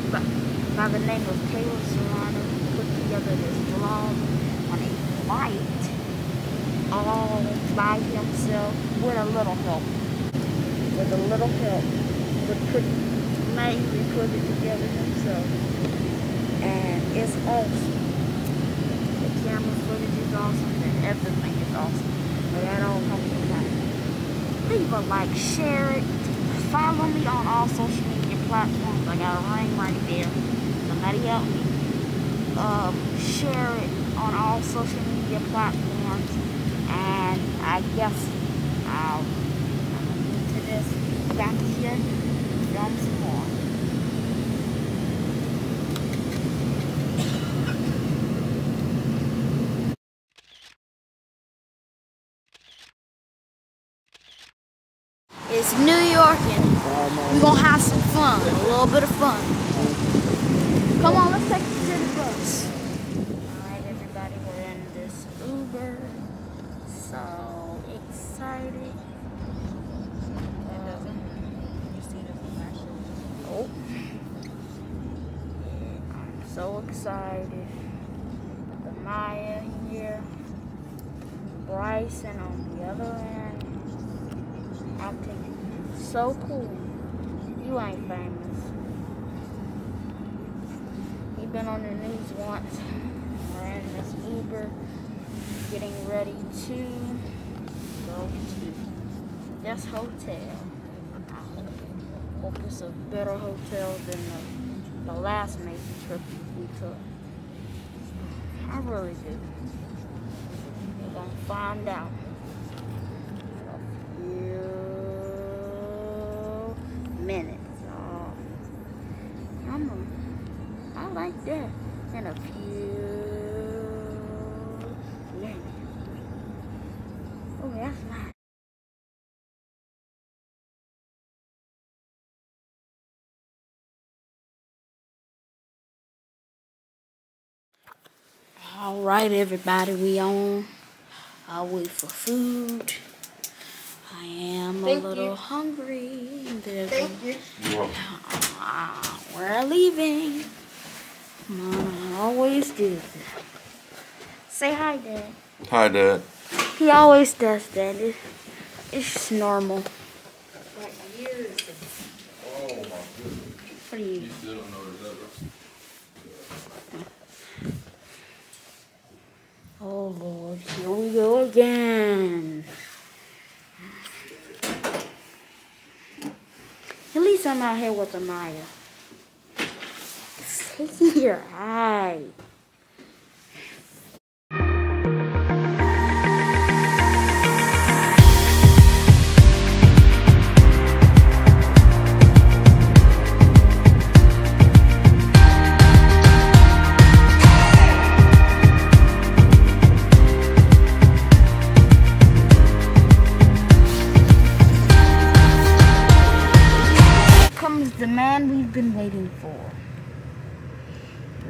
kid by, the name of Caleb Serrano put together this vlog on a flight all by himself with a little help. With a little help. But pretty amazing put it together himself. And it's awesome. The camera footage is awesome and everything is awesome. But that all comes from that. Leave a like, share it. Follow me on all social media platforms. I got a ring right there. Somebody help me. Um, share it on all social media platforms. And I guess I'll get to this back here. Film some more. It's New York we're gonna have some fun, a little bit of fun. Come on, let's take you to the city bus. Alright everybody, we're in this Uber. So excited. Oh. I'm so excited. The Maya here. Bryson on the other end. i Acting so cool. You ain't famous. He been on the news once. We're this Uber getting ready to go to this hotel. I hope it's a better hotel than the, the last Navy trip we took. I really do. We're gonna find out. A All right, everybody, we on our way for food. I am Thank a little you. hungry. There's Thank you. Ah, we're leaving. Mama always does that. Say hi, Dad. Hi, Dad. He always does that. It, it's just normal. Like years. Oh, my goodness. What are you? still don't know that. Oh Lord, here we go again. At least I'm out here with Amaya. Say your hi.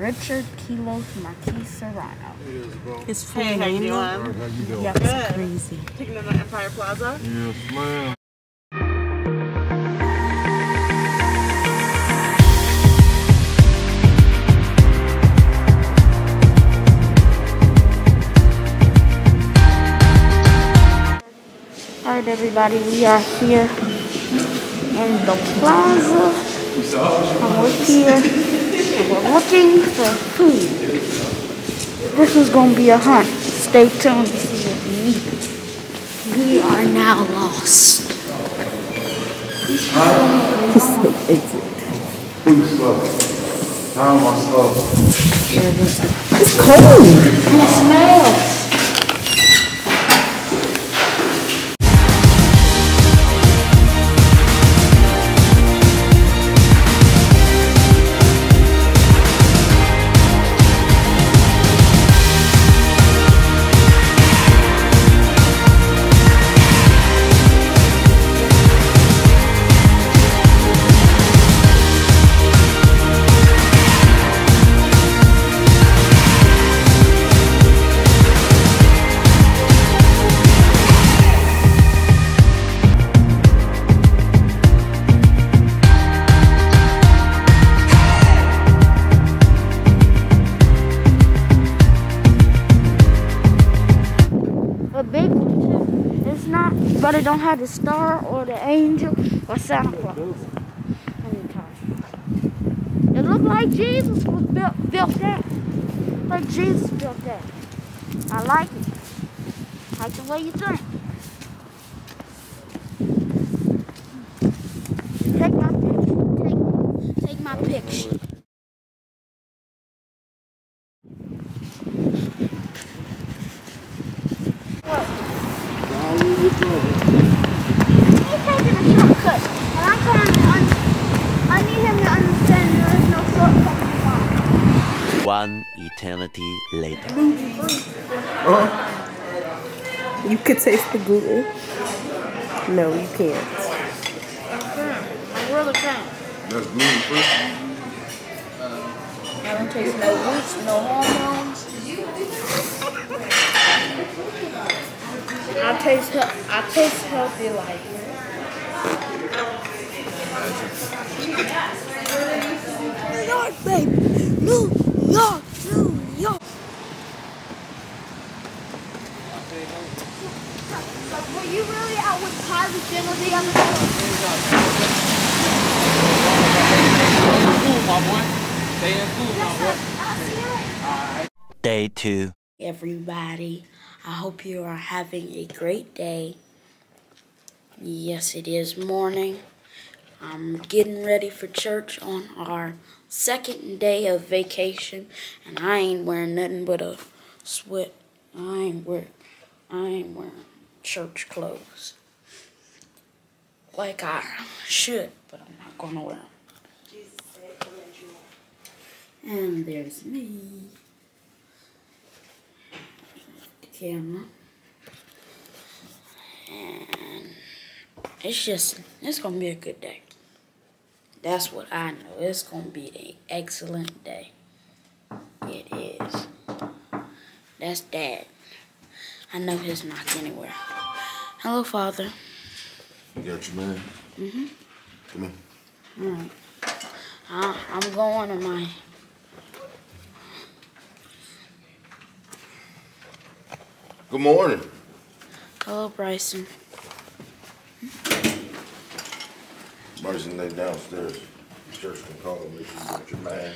Richard Kilos Marquis Serrano. His food hey, how you doing? How you doing? Yeah, Good. crazy. Taking them to Empire Plaza. Yes, ma'am. Alright everybody, we are here in the plaza. And we're here and we're looking for food. This is gonna be a hunt. Stay tuned to see what we need. We are now lost. Please slow. How am slow? It's cold and it smells. Jesus built that. I like it. I like the way you think. Take my picture. Take, take my picture. He's taking a shortcut, and I'm trying to un- I need him to understand there is no shortcut in life. One eternity later. You could taste the gluten. No, you can't. I really can't. That's gluten free. I don't taste no roots, no hormones. I taste I taste healthy life. New York, baby. New York, New York. Were you really out with Kylie Jenner the other day? Cool, my boy. Stay in cool, my boy. Day two. everybody. I hope you are having a great day. Yes, it is morning. I'm getting ready for church on our second day of vacation, and I ain't wearing nothing but a sweat. I ain't wear, I ain't wearing church clothes like I should, but I'm not gonna wear them. And there's me. camera. And it's just, it's to be a good day. That's what I know. It's to be an excellent day. It is. That's Dad. I know he's not anywhere. Hello, Father. You got your man? Mm-hmm. Come here. Alright. I, I'm going to my. Good morning. Hello, Bryson. Bryson, they downstairs. Church can call me if you got your man.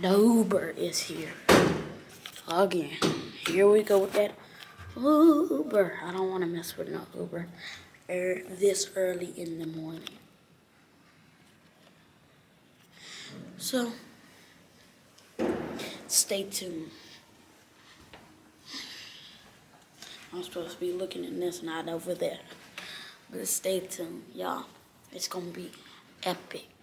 The Uber is here. Again. Here we go with that Uber. I don't want to mess with no Uber er, this early in the morning. So, stay tuned. I'm supposed to be looking at this, not over there. But stay tuned, y'all. It's going to be epic.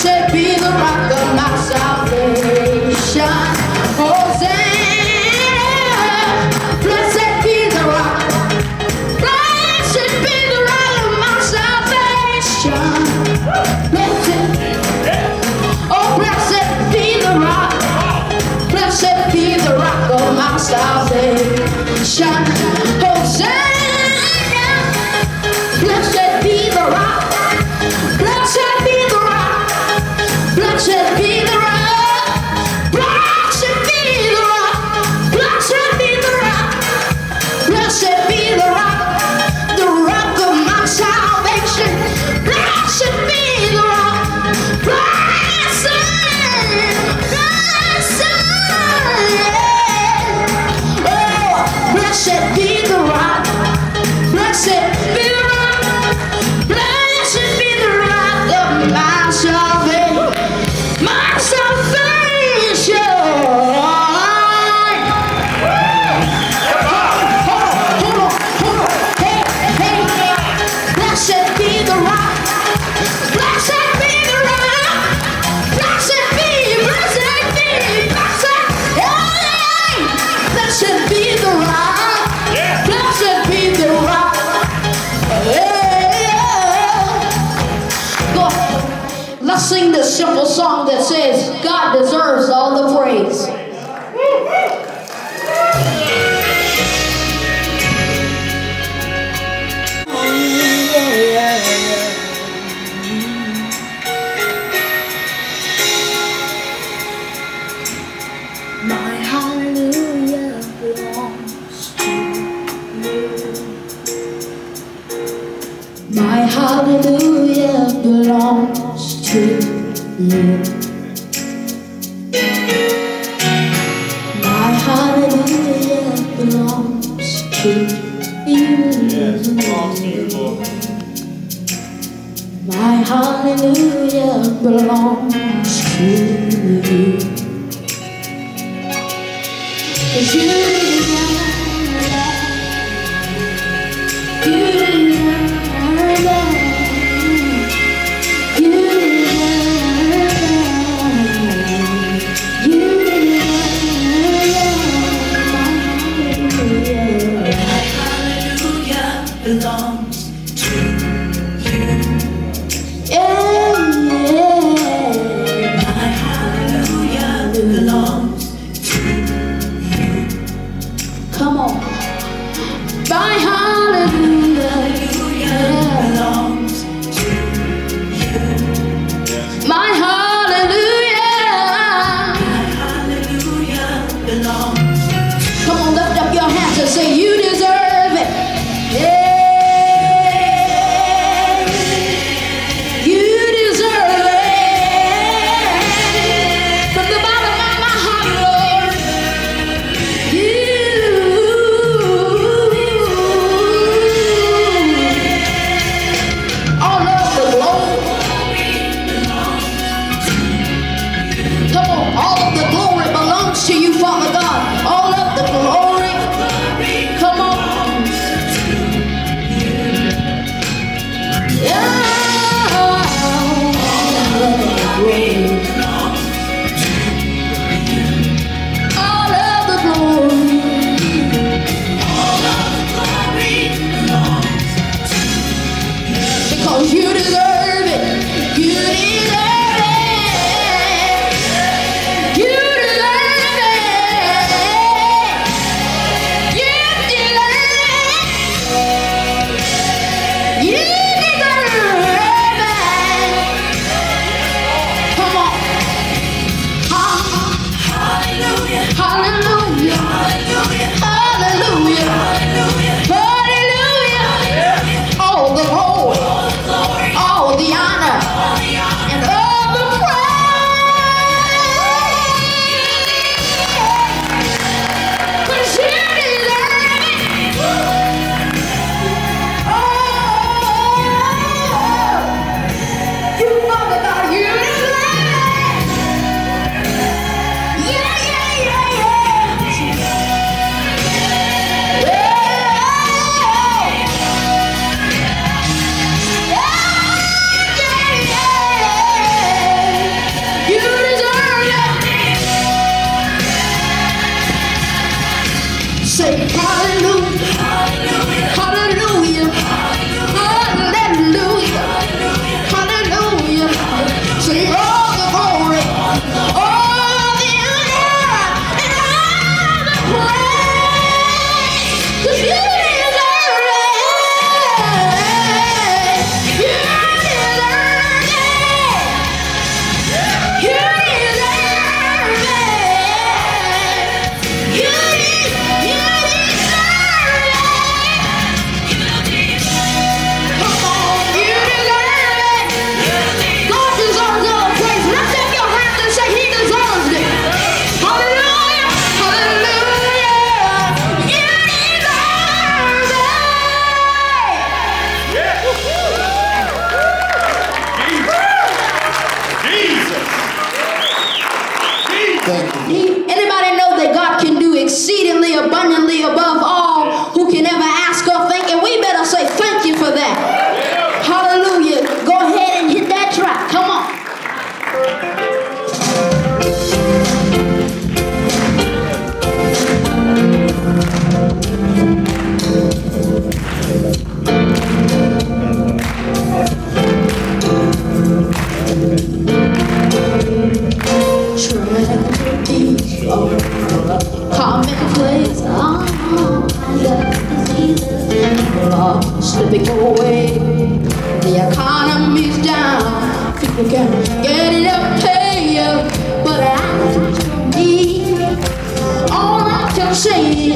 Cheguei numa cama says God deserves all the praise. hallelujah belongs to you. Cause you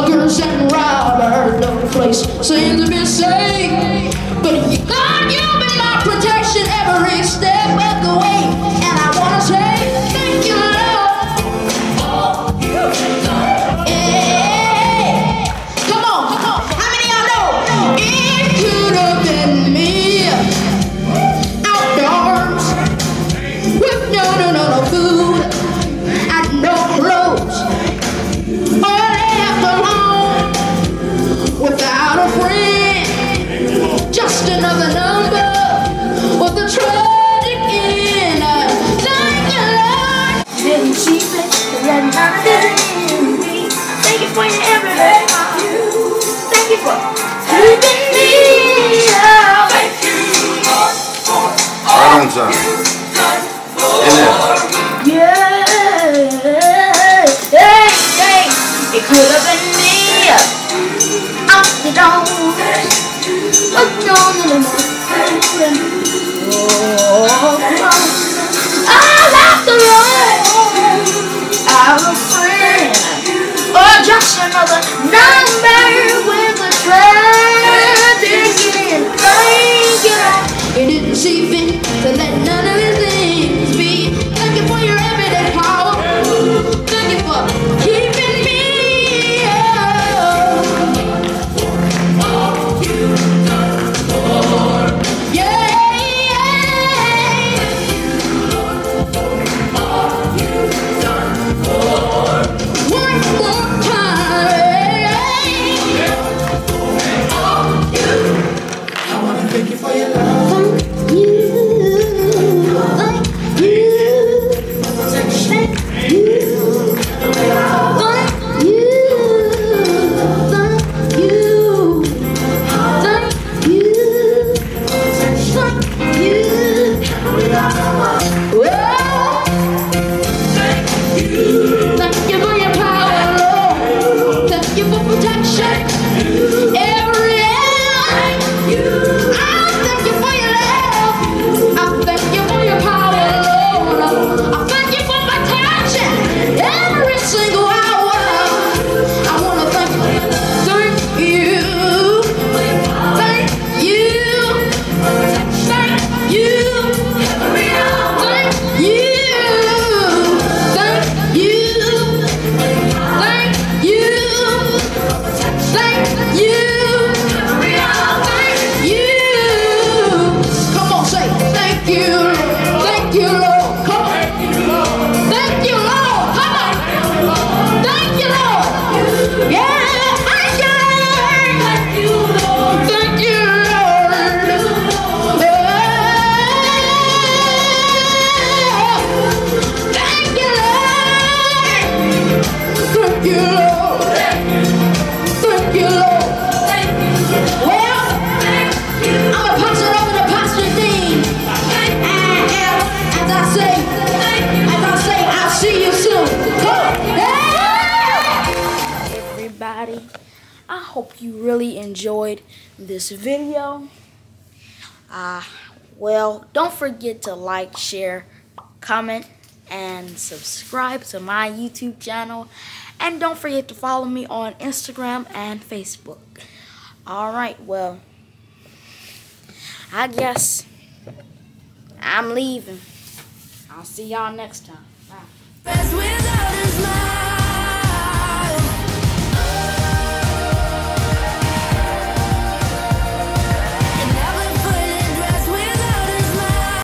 muggers and robbers. No place seems to be safe, but you got your number. really enjoyed this video. Uh, well, don't forget to like, share, comment, and subscribe to my YouTube channel. And don't forget to follow me on Instagram and Facebook. Alright, well, I guess I'm leaving. I'll see y'all next time. Bye.